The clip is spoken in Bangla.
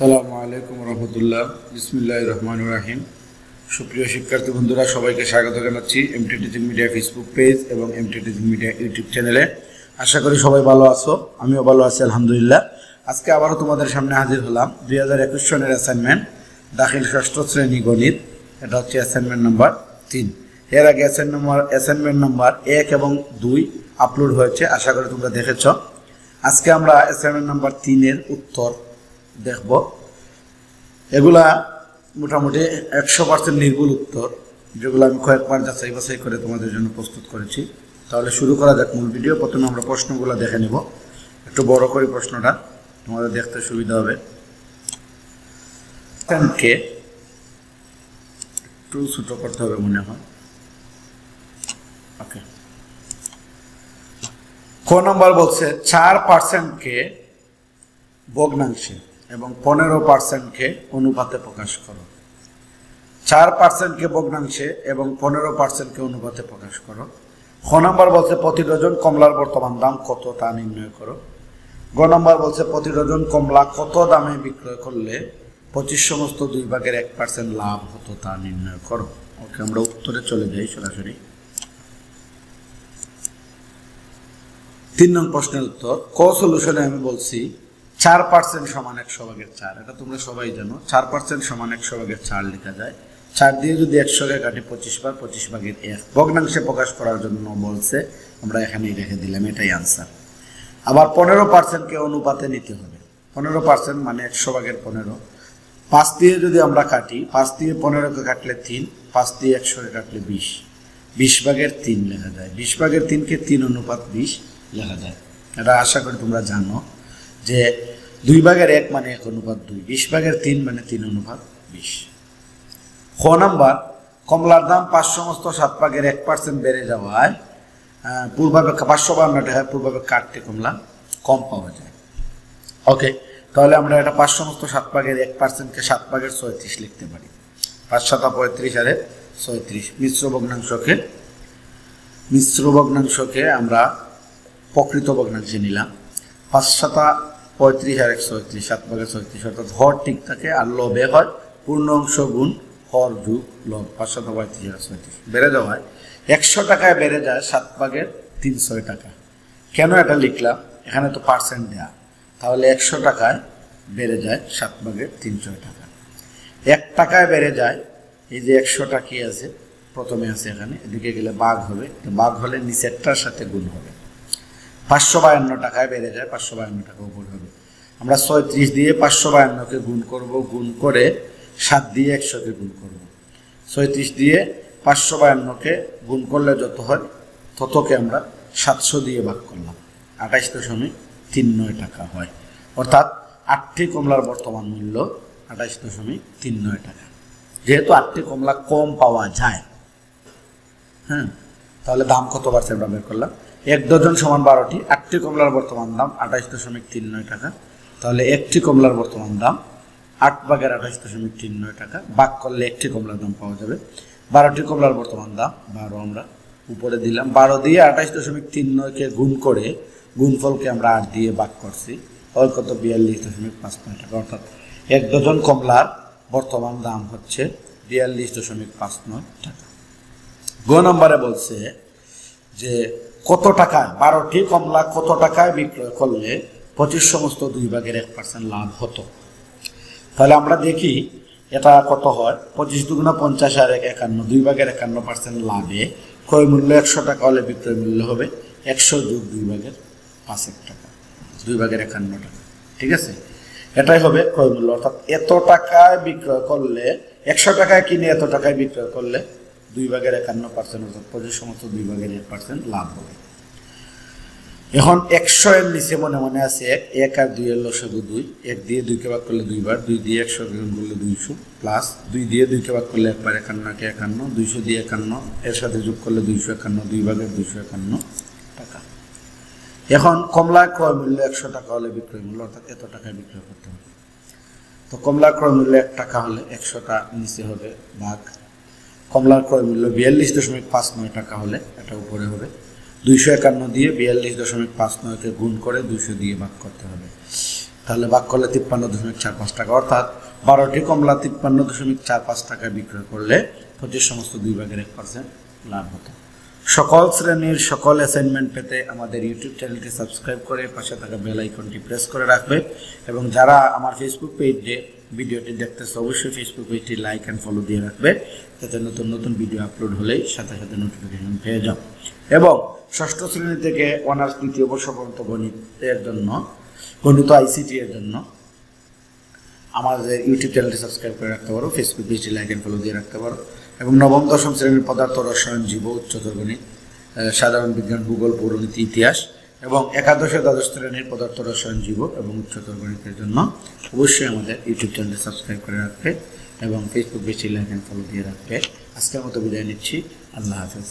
সালামু আলাইকুম রহমতুল্লাহ। বিসমুল্লাহ রহমান রাহিম। সুপ্রিয় শিক্ষার্থী বন্ধুরা, সবাইকে স্বাগত জানাচ্ছি MT teaching media Facebook page এবং এমটি টিচিং মিডিয়া ইউটিউব চ্যানেলে আশা করি সবাই ভালো আছো, আমিও ভালো আছি, আলহামদুলিল্লাহ। আজকে আবারও তোমাদের সামনে হাজির হলাম দুই হাজার একুশ সনের অ্যাসাইনমেন্ট দাখিল ষষ্ঠ শ্রেণি গণিত। এটা হচ্ছে অ্যাসাইনমেন্ট নাম্বার তিন। এর আগে অ্যাসাইন নম্বর অ্যাসাইনমেন্ট নাম্বার এক এবং দুই আপলোড হয়েছে, আশা করি তোমরা দেখেছ। আজকে আমরা অ্যাসাইনমেন্ট নাম্বার তিনের উত্তর দেখব। এগুলা মোটামুটি একশো পার্সেন্ট নির্ভুল উত্তর, যেগুলো আমি কয়েকবার যাচাই বাছাই করে তোমাদের জন্য প্রস্তুত করেছি। তাহলে শুরু করা যাক মূল ভিডিও। প্রথমে আমরা প্রশ্নগুলো দেখে নেব। একটু বড় করে প্রশ্নটা, তোমাদের দেখতে সুবিধা হবে। কে একটু ছোটো করতে হবে মনে হয়। ওকে ক নম্বর বলছে, চার পার্সেন্টকে ভগ্নাংশে? এবং পনেরো পার্সেন্টকে অনুপাতে প্রকাশ করো। চার পার্সেন্টকে ভগ্নাংশে এবং পনেরো পার্সেন্টকে অনুপাতে প্রকাশ করো। খ নম্বর বলছে প্রতি ডজন কমলার বর্তমান দাম কত তা নির্ণয় করো। গ নম্বর বলছে প্রতি ডজন কমলা কত দামে বিক্রয় করলে পঁচিশ সমস্ত দুই ভাগের এক পার্সেন্ট লাভ হতো তা নির্ণয় করো। ওকে, আমরা উত্তরে চলে যাই সরাসরি। তিন নং প্রশ্নের উত্তর, ক সলিউশনে আমি বলছি চার পার্সেন্ট সমান একশো ভাগের চার। এটা তোমরা সবাই জানো। চার পার্সেন্ট সমান একশো ভাগের চার লেখা যায়। চার দিয়ে যদি একশোকে কাটি পঁচিশ বার, পঁচিশ ভাগের এক। ভগ্নাংশে প্রকাশ করার জন্য বলছে। আমরা এখানেই রেখে দিলাম, এটাই আনসার আবার পনেরো পার্সেন্টকে অনুপাতে নিতে হবে। পনেরো পার্সেন্ট মানে একশো ভাগের পনেরো। পাঁচ দিয়ে যদি আমরা কাটি, পাঁচ দিয়ে পনেরোকে কাটলে তিন, পাঁচ দিয়ে একশোকে কাটলে বিশ। বিশ ভাগের তিন লেখা যায়। বিশ ভাগের তিনকে তিন অনুপাত বিশ লেখা যায়। এটা আশা করি তোমরা জানো যে দুই ভাগের এক মানে এক অনুপাত দুই, বিশ ভাগের তিন মানে তিন অনুপাত বিশ। খ নাম্বার, কমলার দাম পাঁচ সমস্ত সাত ভাগের এক পার্সেন্ট বেড়ে যাওয়ায় পূর্বাপেক্ষা পাঁচশো বান্ন টাকায় পূর্বাপেক্ষা আটটি কমলা কম পাওয়া যায়। ওকে, তাহলে আমরা এটা পাঁচ সমস্ত সাত ভাগের এক পার্সেন্টকে সাত ভাগের ছয়ত্রিশ লিখতে পারি। পাঁচ সাতা পঁয়ত্রিশ আরে ছয়ত্রিশ, মিশ্র ভগ্নাংশকে মিশ্র ভগ্নাংশকে আমরা প্রকৃত ভগ্নাংশে নিলাম। পাঁচ সাতা পঁয়ত্রিশ আর একশো ছয়ত্রিশ সাত ভাগের ছয়ত্রিশ অর্থাৎ হর ঠিক থাকে আর লবে হয় পূর্ণ অংশ গুণ হর যুগ লব পাঁচ সাতা পঁয়ত্রিশ আর ছয়ত্রিশ বেড়ে যাওয়ায় একশো টাকায় বেড়ে যায় সাত ভাগের তিনশো টাকা। কেন এটা লিখলাম? এখানে তো পার্সেন্ট দেয়া। তাহলে একশো টাকায় বেড়ে যায় সাত ভাগের তিনশো টাকা। এক টাকায় বেড়ে যায়, এই যে একশো টাকি আছে? প্রথমে আছে এখানে, এদিকে গেলে বাঘ হবে। বাঘ হলে নিচেরটার সাথে গুণ হবে। পাঁচশো বায়ান্ন টাকায় বেড়ে যায়, পাঁচশো বায়ান্ন টাকা উপর হবে। আমরা ছয় ছয়ত্রিশ দিয়ে পাঁচশো বায়ান্নকে গুণ করব, গুণ করে সাত দিয়ে একশোকে গুণ করব। ছয়ত্রিশ দিয়ে পাঁচশো বায়ান্নকে গুণ করলে যত হয়, ততকে আমরা সাতশো দিয়ে ভাগ করলাম। আঠাইশ দশমিক তিন নয় টাকা হয়। অর্থাৎ আটটি কমলার বর্তমান মূল্য আঠাইশ দশমিক তিন নয় টাকা। যেহেতু আটটি কমলা কম পাওয়া যায় হ্যাঁ তাহলে দাম কত বাড়ছে আমরা বের করলাম? এক ডজন সমান বারোটি, আটটি কমলার বর্তমান দাম আঠাইশ দশমিক তিন নয় টাকা। তাহলে একটি কমলার বর্তমান দাম আট ভাগের আঠাইশ দশমিক তিন নয় টাকা। বাক করলে একটি কমলার দাম পাওয়া যাবে। বারোটি কমলার বর্তমান দাম, বারো আমরা উপরে দিলাম। বারো দিয়ে আঠাইশ দশমিক তিন নয়কে গুণ করে গুণফলকে আমরা আট দিয়ে বাক করছি। হয় কত? বিয়াল্লিশ দশমিক পাঁচ নয় টাকা। অর্থাৎ এক ডজন কমলার বর্তমান দাম হচ্ছে বিয়াল্লিশ দশমিক পাঁচ নয় টাকা। গ নম্বরে বলছে যে কত টাকায়, বারোটি কমলা কত টাকায় বিক্রয় করলে পঁচিশ সমস্ত দুই ভাগের এক পার্সেন্ট লাভ হতো। তাহলে আমরা দেখি এটা কত হয়? পঁচিশ দুগুণা পঞ্চাশ আর এক একান্ন, দুই ভাগের একান্ন পার্সেন্ট লাভে ক্রয় মূল্য একশো টাকা, হলে বিক্রয় মূল্য হবে একশো যোগ দুই ভাগের পাঁচ এক টাকা, দুই ভাগের একান্ন টাকা, ঠিক আছে? এটাই হবে ক্রয় মূল্য। অর্থাৎ এত টাকায় বিক্রয় করলে, একশো টাকায় কিনে এত টাকায় বিক্রয় করলে দুই ভাগের একান্ন পার্সেন্ট অর্থাৎ পঁচিশ সমস্ত দুই ভাগের এক পার্সেন্ট লাভ হবে। এখন একশো এর নিচে মনে মনে আছে এক এক আর দুই এর লসাগু দুই। এক দিয়ে দুইকে ভাগ করলে দুইবার দুই দিয়ে একশো গুণ করলে দুইশো প্লাস দুই দিয়ে দুইকে ভাগ করলে একবার একান্ন, একে একান্ন, দুইশো দিয়ে একান্ন, এর সাথে যোগ করলে দুইশো একান্ন, দুই ভাগের দুইশো একান্ন টাকা। এখন কমলা ক্রয় মূল্য একশো টাকা হলে বিক্রয় মূল্য, অর্থাৎ এত টাকায় বিক্রয় করতে হবে। তো কমলা ক্রয় মূল্য এক টাকা হলে একশোটা নিচে হবে ভাগ। কমলার ক্রয় মূল্য বিয়াল্লিশ দশমিক পাঁচ নয় টাকা হলে এটা উপরে হবে। দুইশো একান্ন দিয়ে বিয়াল্লিশ দশমিক পাঁচ নয়কে গুণ করে দুইশো দিয়ে ভাগ করতে হবে। তাহলে ভাগ করলে তিপ্পান্ন দশমিক চার পাঁচ টাকা, অর্থাৎ বারোটি কমলা তিপ্পান্ন দশমিক চার পাঁচ টাকায় বিক্রয় করলে পঁচিশ সমস্ত দুই ভাগের এক পার্সেন্ট লাভ হতো। সকল শ্রেণির সকল অ্যাসাইনমেন্ট পেতে আমাদের ইউটিউব চ্যানেলটি সাবস্ক্রাইব করে পাশে থাকা বেল আইকনটি প্রেস করে রাখবে এবং যারা আমার ফেসবুক পেজে ভিডিওটি দেখতেছে অবশ্যই ফেসবুক পেজটি লাইক অ্যান্ড ফলো দিয়ে রাখবে। যাতে নতুন নতুন ভিডিও আপলোড হলেই সাথে সাথে নোটিফিকেশন পেয়ে যাও। এবং ষষ্ঠ শ্রেণি থেকে অনার্স দ্বিতীয় বর্ষ পর্যন্ত গণিতের জন্য, গণিত আইসিটি এর জন্য আমাদের ইউটিউব চ্যানেলটি সাবস্ক্রাইব করে রাখতে পারো ফেসবুক পেজটি লাইক অ্যান্ড ফলো দিয়ে রাখতে পারো। এবং নবম, দশম শ্রেণির পদার্থ রসায়ন, জীব, উচ্চতর গণিত সাধারণ বিজ্ঞান, ভূগোল, পৌরনীতি, ইতিহাস এবং একাদশ দ্বাদশ শ্রেণির পদার্থ রসায়ন জীব এবং উচ্চতর গণিতের জন্য অবশ্যই আমাদের ইউটিউব চ্যানেলটি সাবস্ক্রাইব করে রাখবে এবং ফেসবুক বেশি লাইক অ্যান্ড ফলো দিয়ে রাখবে। আজকের মতো বিদায় নিচ্ছি। আল্লাহ হাফেজ।